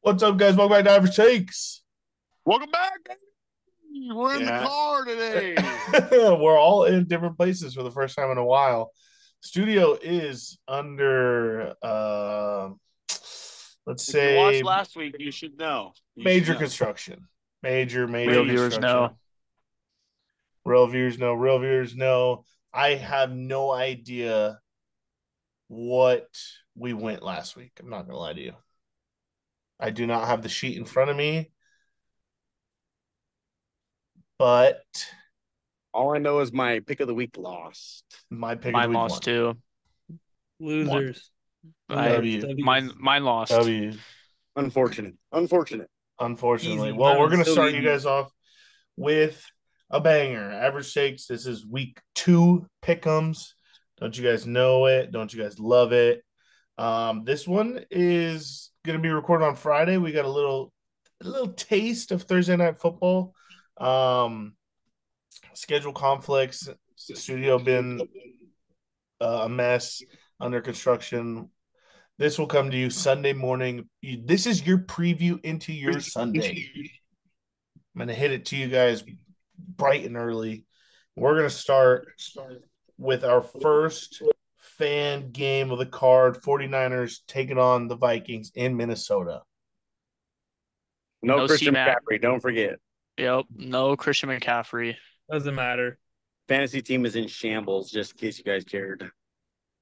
What's up, guys? Welcome back to Average Takes. Welcome back. baby. We're in Yeah. the car today. We're all in different places for the first time in a while. Studio is under, uh, let's if you watched say, last week, you should know. You major should know. construction. Major, major Real viewers construction. know. Real viewers know. Real viewers know. I have no idea what we went last week. I'm not gonna lie to you. I do not have the sheet in front of me, but All I know is my pick of the week lost. my pick Mine of the week lost won. too. Losers. I, W. W's. mine mine lost. W. Unfortunate. Unfortunate. Unfortunately. Easy. Well, Mine we're gonna so start you guys off with a banger. Average shakes. This is week two pick'ems. Don't you guys know it? Don't you guys love it? Um, this one is gonna be recorded on Friday. We got a little a little taste of Thursday night football. Um schedule conflicts, studio been uh, a mess under construction. This will come to you Sunday morning. You- This is your preview into your Sunday. I'm gonna hit it to you guys bright and early. We're gonna start with our first fan game of the card 49ers taking on the Vikings in Minnesota. No, No Christian C-Mac. McCaffrey. Don't forget. Yep. No Christian McCaffrey. Doesn't matter. Fantasy team is in shambles, just in case you guys cared.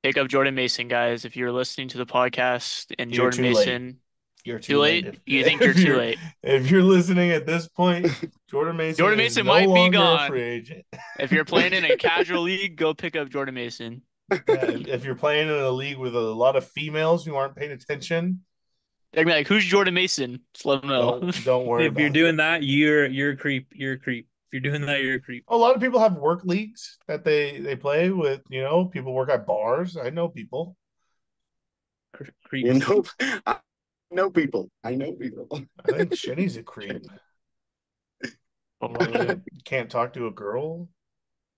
Pick up Jordan Mason, guys. If you're listening to the podcast and You're Jordan too late. Mason, You're too late. if- You think you're too late? If you're listening at this point, Jordan Mason, Jordan is Mason no might be gone. If you're playing in a casual league, go pick up Jordan Mason. Yeah, if if you're playing in a league with a lot of females who aren't paying attention, They're gonna be like, "Who's Jordan Mason?" Just let them know. don't, don't worry. If you're about doing it. that, you're you're a creep. You're a creep. If you're doing that, you're a creep. a lot of people have work leagues that they they play with. You know, people work at bars. I know people. Creep. You know, I know people. I know people. I think Shinny's a creep. Oh, Can't talk to a girl.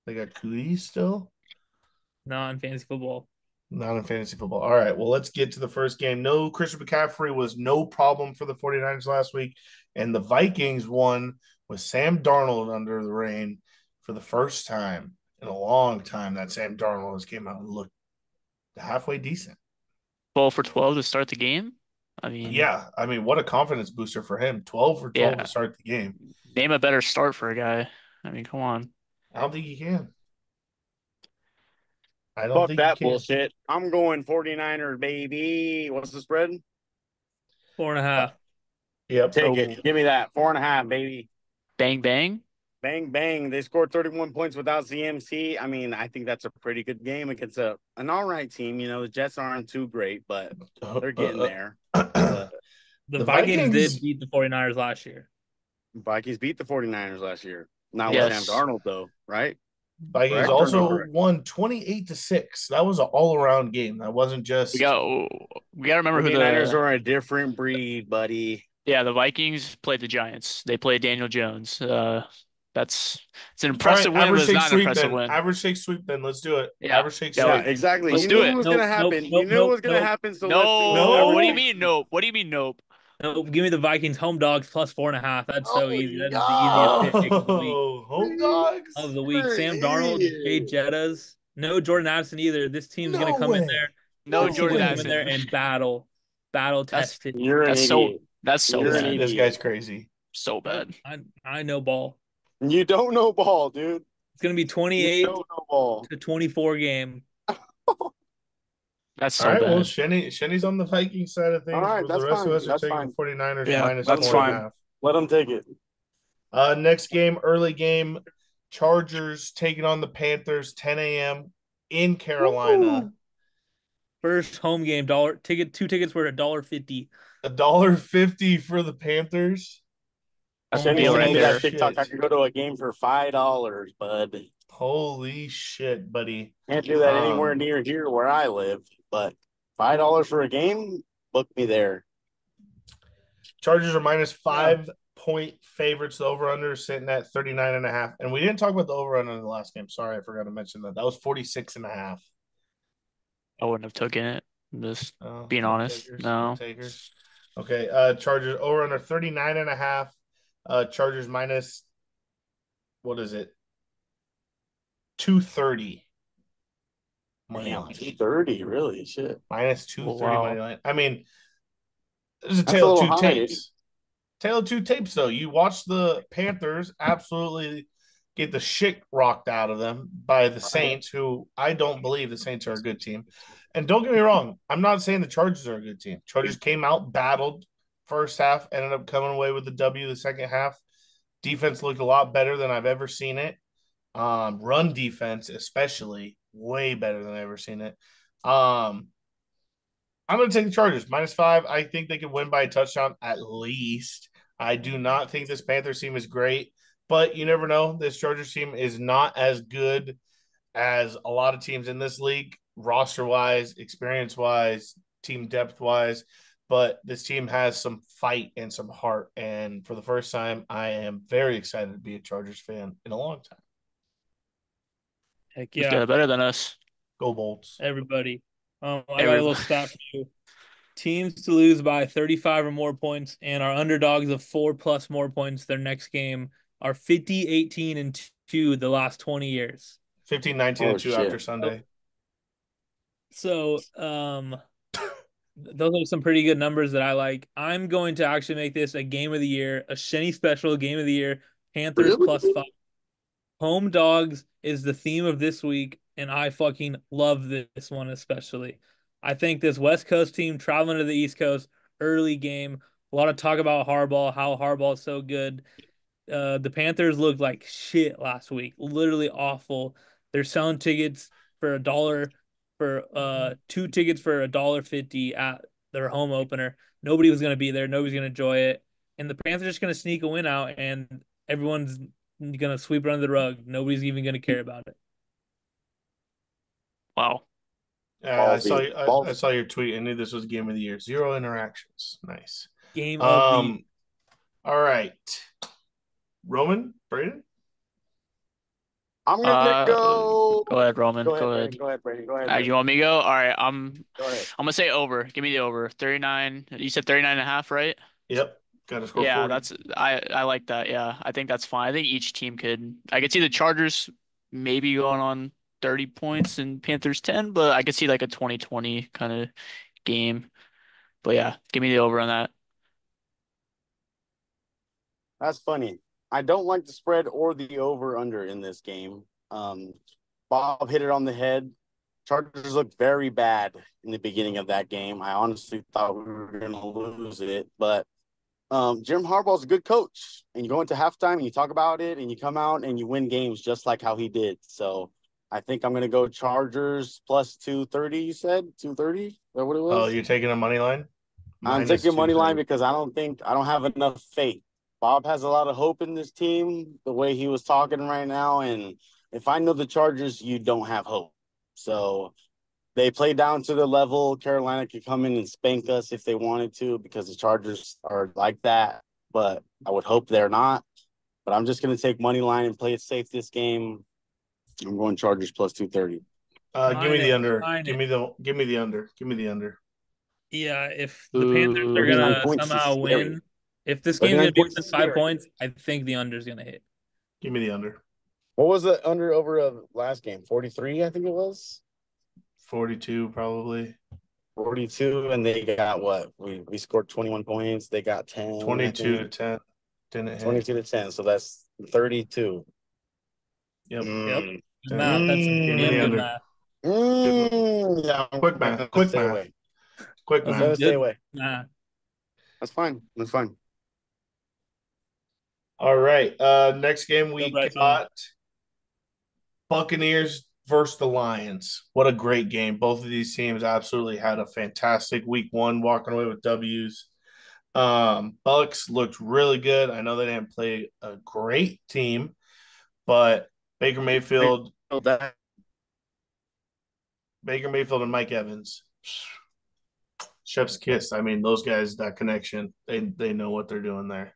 They got cooties still. Not in fantasy football. Not in fantasy football. All right. Well, let's get to the first game. No, Christian McCaffrey was no problem for the 49ers last week. And the Vikings won with Sam Darnold under the rain for the first time in a long time that Sam Darnold has came out and looked halfway decent. Twelve for twelve to start the game. I mean, Yeah. I mean, what a confidence booster for him. 12 for 12 Yeah. to start the game. Name a better start for a guy. I mean, come on. I don't think he can. I don't Fuck think that he can. bullshit. I'm going 49ers, baby. What's the spread? Four and a half. Yep. Take Oh. it. Give me that. Four and a half, baby. Bang bang. Bang, bang. They scored 31 points without CMC. I mean, I think that's a pretty good game against a an all right team. You know, the Jets aren't too great, but they're getting there. there. The, The Vikings, Vikings- did beat the 49ers last year. Vikings beat the 49ers last year. Not Yes. with Sam Darnold, though, right? Vikings Correct or also won 28 to 6. That was an all around game. That wasn't just We got we got to remember who the Niners are a different breed, buddy. yeah the Vikings played the Giants. They played Daniel Jones. Uh, that's it's an impressive right, win, but average it's shake not an sweep impressive then. win. Average shake sweep then. Let's do it. Yeah. Average shake Yeah, Yeah, sweep. exactly. Let's you do knew it. it was Nope, gonna happen. nope, you nope, knew it was gonna nope. happen. So No, let's do it. No. what do you mean nope? What do you mean nope? No, give me the Vikings home dogs plus four and a half. That's so Oh, easy. That is no. the easiest pick of the week. Home dogs. Of the week. Sam Darnold, Jay Jettas. No Jordan Addison either. This team's No gonna come way. in there. No No This Jordan team's gonna way. come in Addison. there and battle, battle That's- tested. You're an That's so idiot. that's so You're an bad. This guy's crazy. So bad. I I know ball. You don't know ball, dude. It's gonna be 28 don't know ball. to 24 game. That's so All right, bad. well, Shenny, Shenny's on the Viking side of things. All right, the that's rest fine. of us are That's taking fine. 49ers Yeah, minus that's four and a fine. half. Let them take it. Uh, next game, early game, Chargers taking on the Panthers, 10 a.m. in Carolina. First home game dollar ticket. Two tickets were a dollar fifty. A dollar fifty for the Panthers. That's Oh deal right there. that TikTok. I shit. could go to a game for five dollars, bud. Holy shit, buddy. Can't do that anywhere Um, near here where I live, but five dollars for a game, book me there. Chargers are minus five point favorites. The over under is sitting at 39 and a half. And we didn't talk about the over under in the last game. Sorry, I forgot to mention that. That was 46 and a half. I wouldn't have taken it. Just Oh, being honest, takers, no. takers. Okay, uh Chargers over under 39 and a half. Uh Chargers minus what is it? 230. Money Damn, line. 230, really? Shit. Minus 230 wow. money line. I mean, there's a That's a of two high. tapes. Tale of two tapes, though. You watch the Panthers absolutely get the shit rocked out of them by the Saints, who I don't believe the Saints are a good team. And don't get me wrong, I'm not saying the Chargers are a good team. Chargers came out, battled first half, ended up coming away with the W the second half. Defense looked a lot better than I've ever seen it. Um, run defense, especially, way better than I've ever seen it. Um, I'm going to take the Chargers minus five. I think they could win by a touchdown at least. I do not think this Panthers team is great, but you never know. This Chargers team is not as good as a lot of teams in this league, roster wise, experience wise, team depth wise. But this team has some fight and some heart. And for the first time, I am very excited to be a Chargers fan in a long time. Heck Yeah. yeah, better than us. Go Bolts. everybody. Um, I got a little stat for you. Teams to lose by 35 or more points and are underdogs of four plus more points their next game are 50, 18, and 2 the last 20 years. 15, 19, Oh, and 2 shit. after Sunday. So, um, those are some pretty good numbers that I like. I'm going to actually make this a game of the year, a Shenny special game of the year. Panthers Really? plus five. Home dogs is the theme of this week, and I fucking love this one especially. I think this West Coast team traveling to the East Coast, early game, a lot of talk about Harbaugh, how Harbaugh is so good. Uh, the Panthers looked like shit last week, literally awful. They're selling tickets for a dollar for uh two tickets for a dollar fifty at their home opener. Nobody was gonna be there. Nobody's gonna enjoy it, and the Panthers are just gonna sneak a win out, and everyone's gonna sweep it under the rug. Nobody's even gonna care about it. Wow. Yeah, I saw you- I, I saw your tweet. I knew this was game of the year. Zero interactions. Nice. Game of the Um. All right. Roman, Braden. I'm gonna Uh, go. Go ahead, Roman. Go ahead, Go Brandon. ahead. Go ahead, Brandon. Go ahead. Uh, you want me to go? All right. I'm Go ahead. I'm gonna say over. Give me the over. 39. You said 39 and a half, right? Yep. Got to score. Yeah, 40. that's I I like that. Yeah, I think that's fine. I think each team could. I could see the Chargers maybe going on 30 points and Panthers 10, but I could see like a 20-20 kind of game. But yeah, give me the over on that. That's funny. I don't like the spread or the over under in this game. Um, Bob hit it on the head. Chargers looked very bad in the beginning of that game. I honestly thought we were going to lose it, but um, Jim Harbaugh's a good coach, and you go into halftime and you talk about it, and you come out and you win games just like how he did. So I think I'm going to go Chargers plus two thirty. You said two thirty? Is that what it was? Oh, you're taking a money line. I'm Minus taking money line because I don't think I don't have enough faith. Bob has a lot of hope in this team, the way he was talking right now. And if I know the Chargers, you don't have hope. So they play down to the level. Carolina could come in and spank us if they wanted to because the Chargers are like that. But I would hope they're not. But I'm just going to take money line and play it safe this game. I'm going Chargers plus 230. Uh, give me Mine the under. Give me the. Give me the under. Give me the under. Yeah, if the Panthers are gonna 39 points is somehow win, if this game's 39 gonna be points is five points, I think the under's gonna hit. Give me the under. What was the under over of last game? 43, I think it was. Forty-two probably. 42 and they got what we we scored 21 points they got 10 Twenty-two to ten. Didn't hit. 22 to 10 so that's 32 Yep. Mm. Math, that's Mm, damn the good under. math. Mm, yeah Quick math, quick stay math. away. Quick I'm math. gonna stay Good. away Nah. that's fine that's fine All right. Uh, next game we Bryson. got Buccaneers versus the Lions. What a great game! Both of these teams absolutely had a fantastic week one, walking away with W's. Um, Bucks looked really good. I know they didn't play a great team, but Baker Mayfield, that Baker Mayfield, and Mike Evans, chef's kiss. I mean, those guys, that connection, they they know what they're doing there.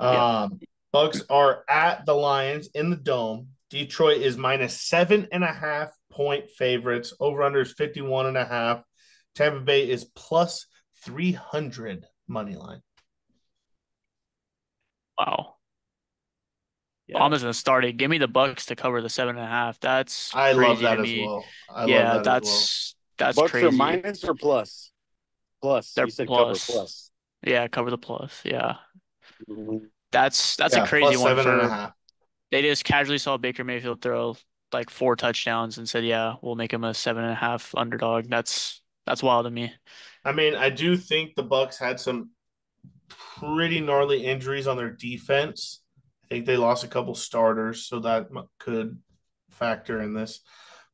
Yeah. Um, Bucks are at the Lions in the dome. Detroit is minus seven and a half point favorites. Over under is 51 and a half. Tampa Bay is plus 300 money line. Wow. Yeah. I'm just gonna start it. Give me the Bucks to cover the seven and a half. That's I love crazy that to as well. I yeah, love that that's that's Bucks crazy. are minus or plus? Plus. They're you said plus. cover plus. Yeah, cover the plus. Yeah, Mhm. that's that's as well. a crazy plus one seven and a half. They just casually saw Baker Mayfield throw like four touchdowns and said, "Yeah, we'll make him a seven and a half underdog." That's that's wild to me. I mean, I do think the Bucks had some pretty gnarly injuries on their defense. I think they lost a couple starters, so that could factor in this.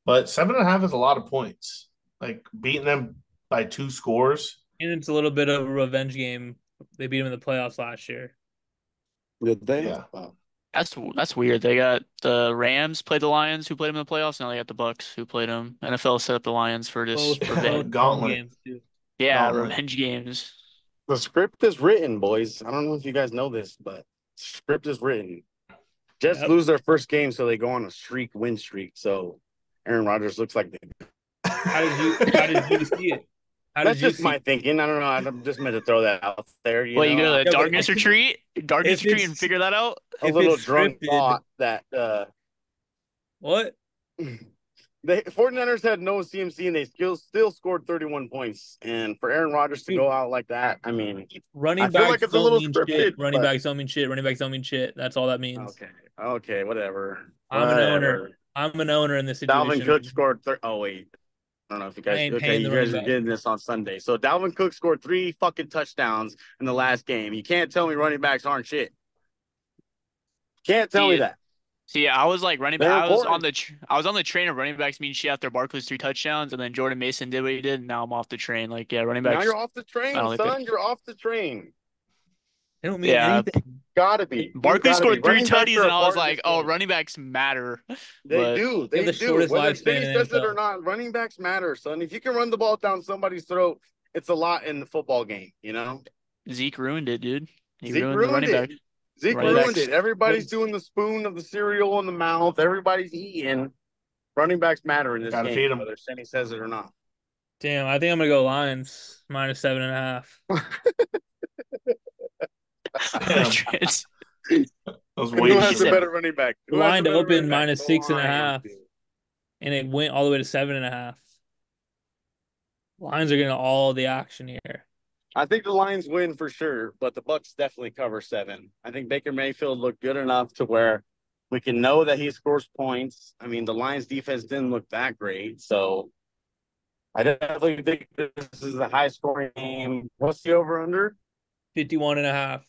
But seven and a half is a lot of points. Like beating them by two scores. And it's a little bit of a revenge game. They beat him in the playoffs last year. Did they? Yeah. Wow. That's that's weird. They got the Rams played the Lions, who played them in the playoffs. Now they got the Bucks, who played them. NFL set up the Lions for this Both, revenge. revenge. Gauntlet. games, too. Yeah, Gauntlet. revenge games. The script is written, boys. I don't know if you guys know this, but script is written. Jets Yep. lose their first game, so they go on a streak, win streak. So Aaron Rodgers looks like the How did you how did you see it? How That's just see my thinking. I don't know. I'm just meant to throw that out there. You What you know? go to the but darkness if- retreat? Darkness retreat and figure that out? a little drunk scripted- thought that uh, What? they 49ers had no CMC and they still still scored 31 points. And for Aaron Rodgers to Dude. go out like that, I mean, Running I feel backs like it's a little mean scripted, shit. Running but- backs don't mean shit. Running backs don't mean shit. That's all that means. okay, okay, whatever. I'm an owner. I'm an owner in this situation. Dalvin Cook scored. Thir- oh wait, I don't know if you guys. Okay, you guys are back. getting this on Sunday. So Dalvin Cook scored three fucking touchdowns in the last game. You can't tell me running backs aren't shit. Can't tell me that. See, I was like running back. They're I was important. on the tr- I was on the train of running backs mean shit after Barkley's three touchdowns, and then Jordan Mason did what he did, and now I'm off the train. Like, yeah, running Now you're off the train, son. pick- You're off the train. They don't mean Yeah. anything. Gotta be. You Barkley scored be. three Running backs tutties, and I was like, oh, running backs matter. They but- do. They They the do. shortest Whether lifespan City in says it or not, running backs matter, son. If you can run the ball down somebody's throat, it's a lot in the football game. You know, Zeke ruined it, dude. He Zeke ruined, the ruined running it. back. Zeke Running ruined backs- it. Everybody's doing the spoon of the cereal in the mouth. Everybody's eating. Running backs matter in this Gotta game, feed 'em. whether City says it or not. Damn, I think I'm gonna go Lions minus seven and a half. Um, it's- I was Who has a better running back? Who has Line to open running back? minus and a Lions half. do. and it went all the way to seven and a half. Lions are getting all the action here. I think the Lions win for sure, but the Bucks definitely cover seven. I think Baker Mayfield looked good enough to where we can know that he scores points. I mean, the Lions defense didn't look that great, so I definitely think this is a high scoring game. What's the over under? 51 and a half.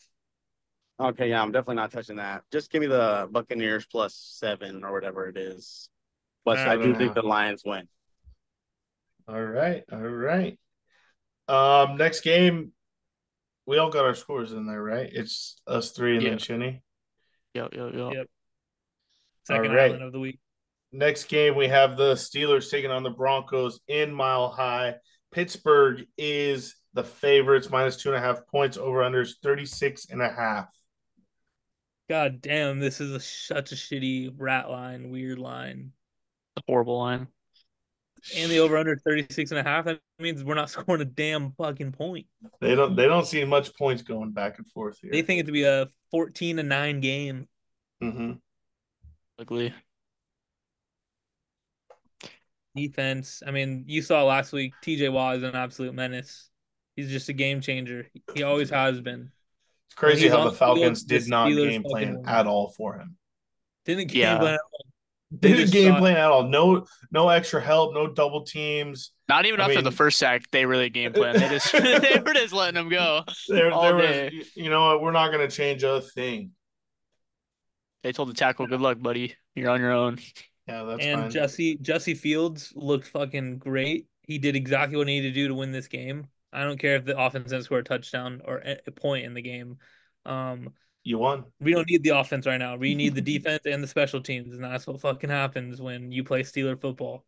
Okay, yeah, I'm definitely not touching that. Just give me the Buccaneers plus seven or whatever it is. But I do Seven. think the Lions win. All right, all right. Um, next game, we all got our scores in there, right? It's us three and Yeah. then Shinny. Yo, yo, yo. Yep. Second All right. island of the week. Next game, we have the Steelers taking on the Broncos in Mile High. Pittsburgh is the favorites, minus two and a half points, over unders 36 and a half. God damn, this is a, such a shitty rat line, weird line. A Horrible line. And the over under 36 and a half. That means we're not scoring a damn fucking point. They don't they don't see much points going back and forth here. They think it to be a 14 to 9 game. Mm hmm Ugly. Defense. I mean, you saw last week TJ Watt is an absolute menace. He's just a game changer. He always has been. It's crazy how the the Falcons the did not Steelers game plan at all for him. Didn't game Yeah. plan. They They didn't just game plan at all. No no extra help, no double teams. Not even I after the first sack, they really game plan. They just they were just letting them go. There, All there day. was, you know what? We're not going to change a thing. They told the tackle, "Good luck, buddy. You're on your own." Yeah, that's and fine. Jesse Jesse Fields looked fucking great. He did exactly what he needed to do to win this game. I don't care if the offense didn't score a touchdown or a a point in the game. Um, you won. we don't need the offense right now. We need the defense and the special teams, and that's what fucking happens when you play Steeler football.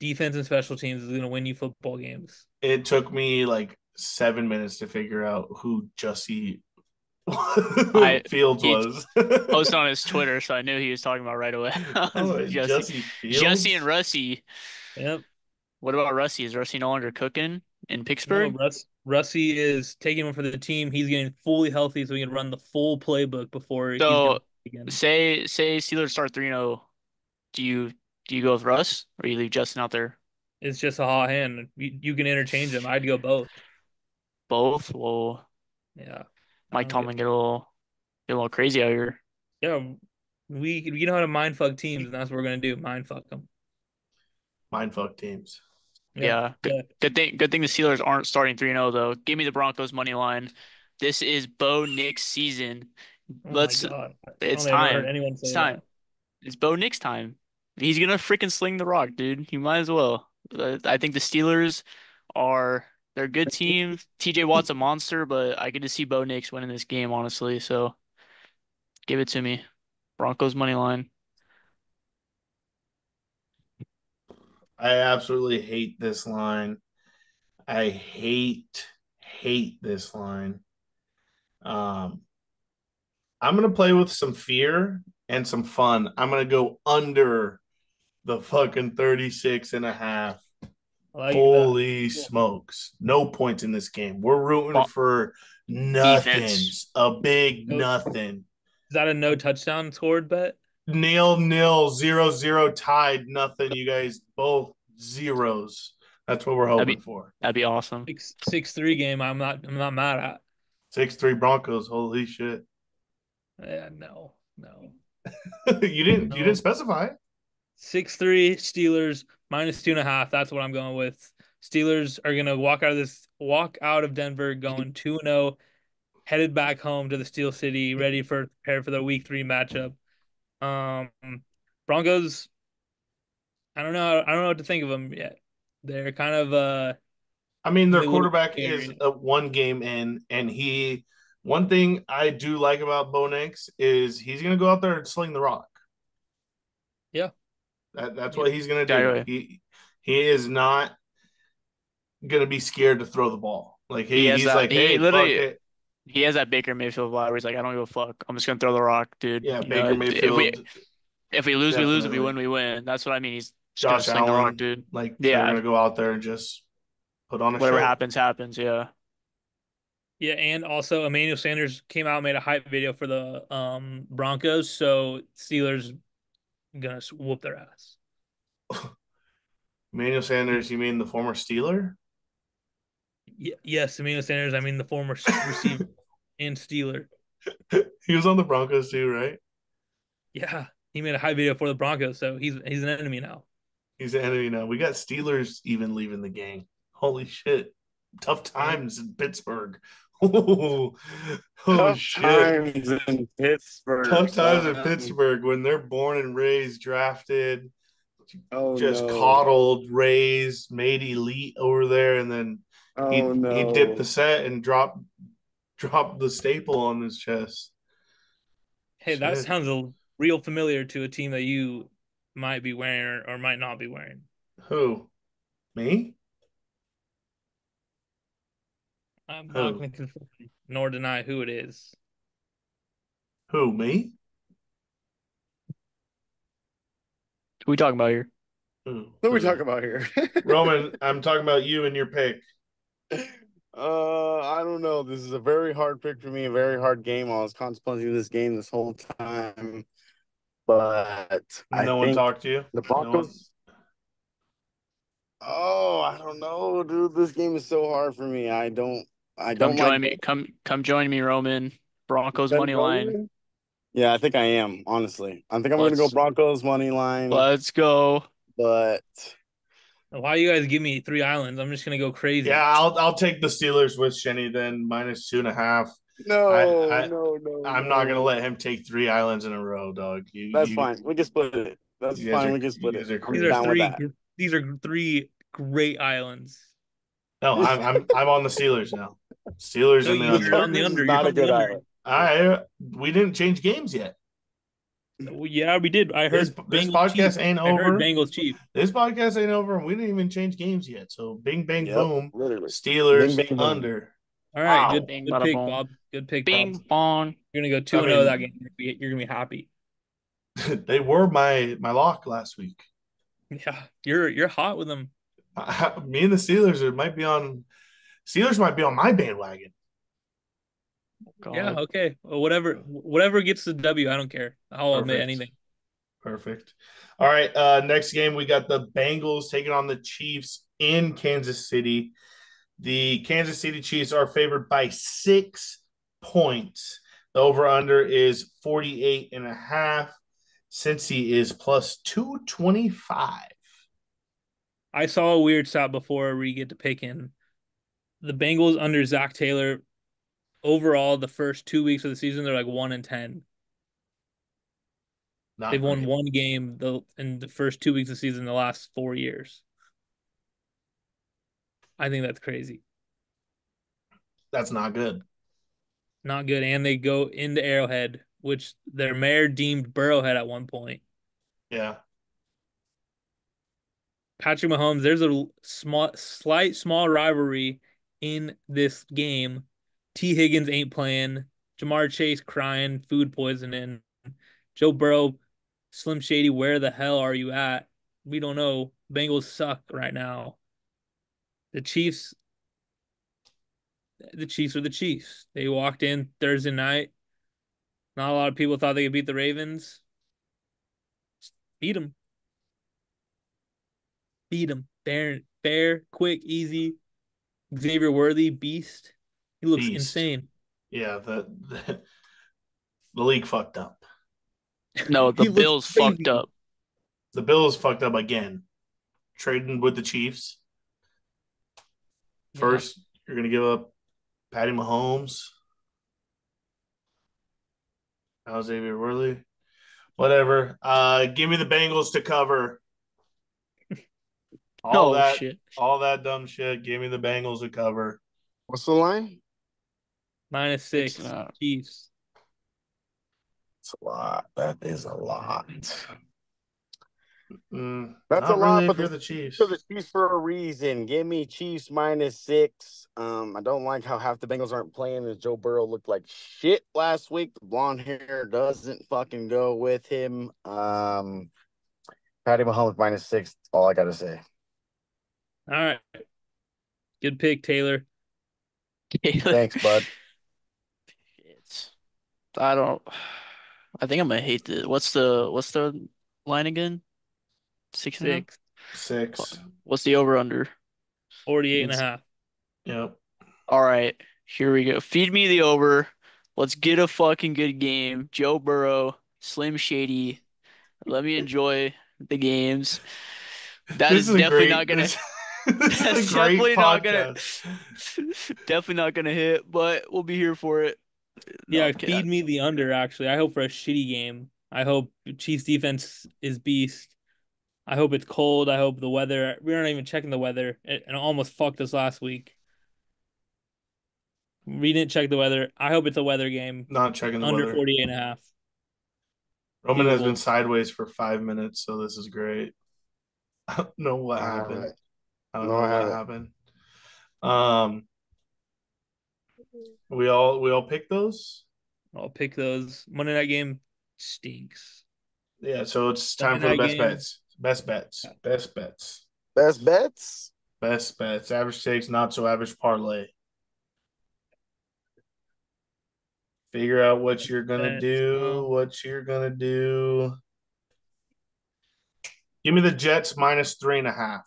Defense and special teams is gonna win you football games. It took me like seven minutes to figure out who Jesse I- Fields he was. Posted on his Twitter, so I knew he was talking about right away. Oh, Jesse, Jesse Fields. Jesse and Russie. Yep. What about Russie? Is Russie no longer cooking in No, Pittsburgh? Russ, Russie is taking one for the team. He's getting fully healthy so he can run the full playbook before he's So, gonna again. Say say Steelers start 3-0. Do you do you go with Russ or you leave Justin out there? It's just a hot hand. You, you can interchange them. I'd go both. Both? Well, Yeah. Mike Tomlin get a little get a little crazy out here. Yeah. We we know how to mind fuck teams, and that's what we're gonna do. Mind fuck them. Mind fuck teams. Yeah. Good, Yeah. good thing good thing the Steelers aren't starting 3-0 though. Give me the Broncos money line. This is Bo Nix's season. Oh Let's it's don't think I've ever heard time. It's that. time. It's Bo Nix's time. He's gonna freaking sling the rock, dude. You might as well. I think the Steelers are they're a good team. TJ Watt's a monster, but I get to see Bo Nix winning this game, honestly. So give it to me. Broncos money line. I absolutely hate this line. I hate hate this line. Um I'm going to play with some fear and some fun. I'm going to go under the fucking 36 and a half. I like that. Holy smokes. No points in this game. We're rooting Well, for nothing. defense. A big Nope. nothing. Is that a no touchdown scored bet? Nil nil zero zero tied nothing. You guys both zeros. That's what we're That'd hoping be- for. That'd be awesome. Six six three game. I'm not. I'm not mad at. Six three Broncos. Holy shit! Yeah. No. No. you didn't No. you didn't specify. Six three Steelers minus two and a half. That's what I'm going with. Steelers are gonna walk out of this walk out of Denver going two and zero, headed back home to the Steel City, ready for prepare for the Week Three matchup. Um, Broncos. I don't know. I don't know what to think of them yet. They're kind of uh I mean, their quarterback Yeah, is a one game in, and he. One thing I do like about Bo Nix is he's going to go out there and sling the rock. Yeah. that that's Yeah. what he's going to do. Exactly. He he is not going to be scared to throw the ball. Like he, He he's that- like, he hey, literally- fuck it. He has that Baker Mayfield vibe where he's like, I don't give a fuck. I'm just gonna throw the rock, dude. Yeah, You Baker know, Mayfield, If we, if we lose, we lose. If we win, we win. That's what I mean. He's just gonna Josh sling the Allen, rock, dude. like Yeah. they're going to go out there and just put on a Whatever show. happens, happens. Yeah. yeah, and also Emmanuel Sanders came out and made a hype video for the um Broncos, so Steelers gonna whoop their ass. Emmanuel Sanders, you mean the former Steeler? Y- yes, Emmanuel Sanders. I mean the former receiver and Steeler. he was on the Broncos too, right? Yeah, he made a hype video for the Broncos, so he's he's an enemy now. He's an enemy now. We got Steelers even leaving the game. Holy shit. Tough times in Pittsburgh. Oh, holy Tough shit. times in Pittsburgh. Tough times in. Pittsburgh when they're born and raised, drafted, Oh, just no. coddled, raised, made elite over there, and then Oh, he, no. he dipped the set and dropped dropped the staple on his chest. Hey, that sounds a real familiar to a team that you might be wearing or might not be wearing. Who? Me? I'm not going to confirm nor deny who it is. Who? Me? Who are we talking about here? Who? What are we talking about here? Roman, I'm talking about you and your pick. Uh, I don't know. This is a very hard pick for me, a very hard game. I was contemplating this game this whole time, but I no one think talked to you. the No Broncos. Oh, I don't know, dude. This game is so hard for me. I don't. I Come don't join like me. Come come join me, Roman. Broncos Ben money line. Roman. Yeah, I think I am. Honestly, I think I'm going to go Broncos money line. Let's go. but Why you guys give me three islands? I'm just gonna go crazy. Yeah, I'll I'll take the Steelers with Shenny then minus two and a half. no, I- I- no, no. I'm no. not gonna let him take three islands in a row, dog. You, That's you- fine. We can split it. That's fine. are- we can split it. are these are three. These are three great islands. No, I'm I'm I'm on the Steelers now. Steelers No, in the under. you're on the under. not a on the good under. island. I we didn't change games yet. Well, Yeah, we did. I heard This, this podcast Chiefs. ain't I heard over. Bengals Chief. This podcast ain't over, and we didn't even change games yet. So, bing bang Yep, boom, literally. Steelers Bing, bang, under. All right, Wow. good, Bing, good pick, boom. Bob. Good pick, Bing Bob. bong. You're gonna go two I and zero that game. You're gonna be- you're gonna be happy. they were my my lock last week. Yeah, you're you're hot with them. Me and the Steelers are, might be on. Steelers might be on my bandwagon. God. Yeah, okay. Well, whatever, whatever gets the W, I don't care. I'll admit anything. Perfect. All right. Uh, next game, we got the Bengals taking on the Chiefs in Kansas City. The Kansas City Chiefs are favored by six points. The over under is 48 and a half. Cincy is plus 225. I saw a weird stat before we get to picking. The Bengals under Zac Taylor, overall, the first two weeks of the season, they're like one and ten. Not They've won great. one game the in the first two weeks of the season in the last four years. I think that's crazy. That's not good. Not good. And they go into Arrowhead, which their mayor deemed Burrowhead at one point. Yeah. Patrick Mahomes, there's a small, slight, small rivalry in this game. Tee Higgins ain't playing. Ja'Marr Chase crying, food poisoning. Joe Burrow, Slim Shady, where the hell are you at? We don't know. Bengals suck right now. The Chiefs, the Chiefs are the Chiefs. They walked in Thursday night. Not a lot of people thought they could beat the Ravens. Beat them. Beat them. Fair, fair, quick, easy. Xavier Worthy, beast. He looks Beast. insane. Yeah. The, the, the league fucked up. No, the He Bills fucked up. The Bills fucked up again. Trading with the Chiefs. First, you're going to give up Patty Mahomes. Now Xavier Worthy. Whatever. Uh, give me the Bengals to cover. All oh that, shit. all that dumb shit. Give me the Bengals to cover. What's the line? Minus six. It's. Chiefs. It's a lot. That is a lot. Mm, That's not a lot, really but for the- the Chiefs. For the Chiefs for a reason. Give me Chiefs minus six. Um, I don't like how half the Bengals aren't playing. As Joe Burrow looked like shit last week. The blonde hair doesn't fucking go with him. Um, Patty Mahomes minus six. All I gotta say. All right. Good pick, Taylor. Thanks, bud. It's, I don't. I think I'm gonna hate the. What's the what's the line again? Six and a half? Six. Six. What's the over under? 48 and a It's- half. Yep. All right, here we go. Feed me the over. Let's get a fucking good game. Joe Burrow, Slim Shady. Let me enjoy the games. That This is a definitely great- not gonna. This, this That's is a great definitely not gonna. podcast. Definitely not gonna hit, but we'll be here for it. No, Yeah, I'm feed me the under, actually. I hope for a shitty game. I hope Chiefs defense is beast. I hope it's cold. I hope the weather. We aren't even checking the weather. It, it almost fucked us last week. We didn't check the weather. I hope it's a weather game. Not checking the Under weather. 48 and a half. Roman has been sideways for five minutes, so this is great. I don't know what happened. right. I don't No, know I what happened. Um, we all we all pick those. I'll pick those. Monday night game stinks. Yeah, so it's time for the best game. bets. Best bets. Best bets. Best bets. Best bets. Average takes, not so average parlay. Figure out what you're gonna do. What you're gonna do. Give me the Jets minus three and a half.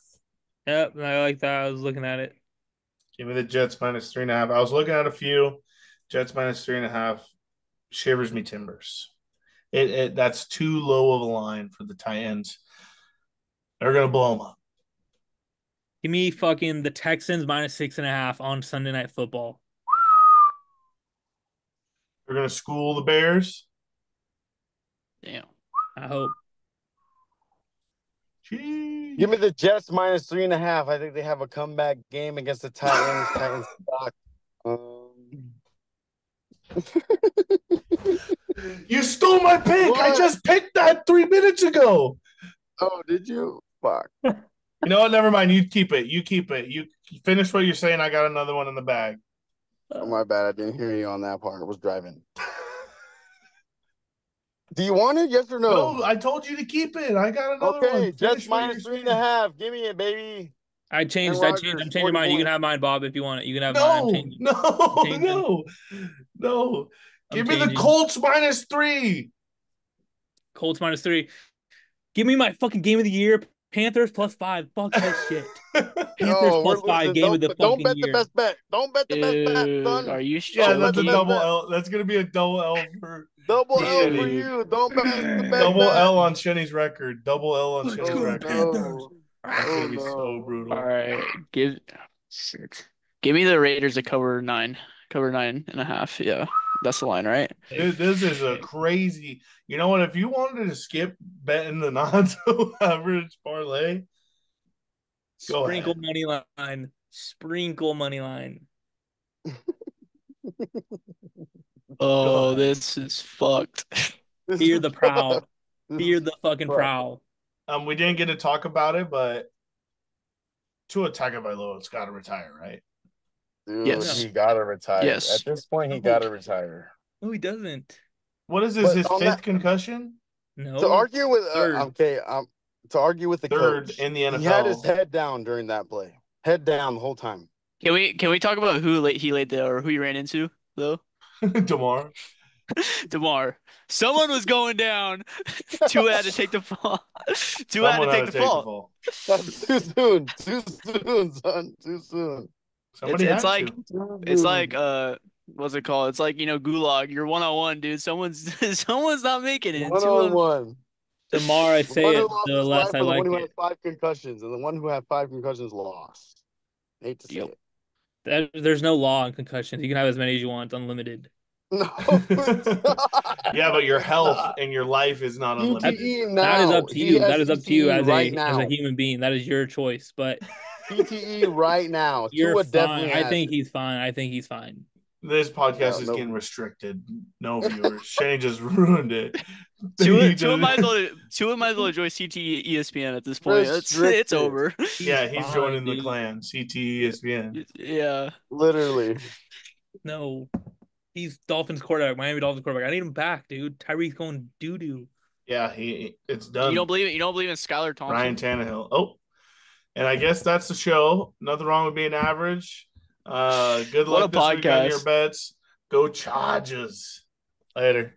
Yep, I like that. I was looking at it. Give me the Jets minus three and a half. I was looking at a few. Jets minus three and a half shivers me timbers. It, it that's too low of a line for the Titans. They're gonna blow them up. Give me fucking the Texans minus six and a half on Sunday night football. They're gonna school the Bears. Damn. I hope. Jeez. Give me the Jets minus three and a half. I think they have a comeback game against the Titans. Titans suck. Um, You stole my pick. I just picked that three minutes ago. oh, did you? Fuck. You know what? Never mind. You keep it. You keep it. You finish what you're saying. I got another one in the bag. Oh, my bad. I didn't hear you on that part. I was driving. Do you want it? Yes or no? No, I told you to keep it. I got another okay, one. just Finish what minus you're three and a saying. half. Give me it, baby. I changed. Aaron I changed. I'm Rodgers, changing mine. You can have mine, Bob, if you want it. You can have mine. I'm No, changing. no, changing. no, no. I'm Give me the. Colts minus three. Colts minus three. Give me my fucking game of the year. Panthers plus five. Fuck that shit. Panthers No, plus we're five. Game don't, of the don't bet year. the best bet. Don't bet the best bet, son. are you sure? Yeah, sure? that's a double that. L. That's gonna be a double L for Double L for you. Don't bet the best double bet. L on Shenny's record. Double L on Let's Shenny's record. Panthers. That's Oh, gonna be so brutal. All right, give shit. Give me the Raiders to cover nine, cover nine and a half. Yeah, that's the line, right? This, this is a crazy. You know what? If you wanted to skip betting the non-so average parlay, Sprinkle ahead. money line. Sprinkle money line. Oh, this is fucked. This Fear is- the prowl. this Fear the fucking Fuck. prowl. um, we didn't get to talk about it, but Tua Tagovailoa's got to retire, right? Dude, Yes. he gotta retire. Yes. At this point, he No. gotta retire. No, he doesn't. What is this? But his fifth that- concussion, No. To argue with uh, okay, um, to argue with the third coach, in the NFL. he had his head down during that play. Head down the whole time. Can we can we talk about who he laid the or who he ran into though? Damar. Damar. Someone was going down. Tua had to take the fall. Tua had Someone to take the fall. That's too soon. Too soon, son. Too soon. Somebody it's had like- to. It's like uh what's it called? It's like, you know, gulag. You're one on one, dude. Someone's someone's not making it. one Two on on- one. The more I The say it, the his less I or the like one who it. had five concussions, and the one who had five concussions lost. Hate to say Yep. it. That, there's no law on concussions. You can have as many as you want, unlimited. No, yeah, but your health and your life is not unlimited. PTE that is up to you. That is up to you as right a now. as a human being. That is your choice. But PTE right now. you're Tua fine. definitely I think it. he's fine. I think he's fine. This podcast No, is no. getting restricted. No viewers. Shane just ruined it. Tua, He Tua just- might as well Tua might as well enjoy CT ESPN at this point. It's it's over. yeah, he's fine, joining the clan. CTE ESPN. Yeah. literally. No, he's Dolphins quarterback. Miami Dolphins quarterback. I need him back, dude. Tyreek's going doo doo. Yeah, he it's done. You don't believe it? You don't believe in Skylar Thompson? Ryan Tannehill. Oh, and I guess that's the show. Nothing wrong with being average. Uh, good luck this week on your bets. Go Chargers. Later.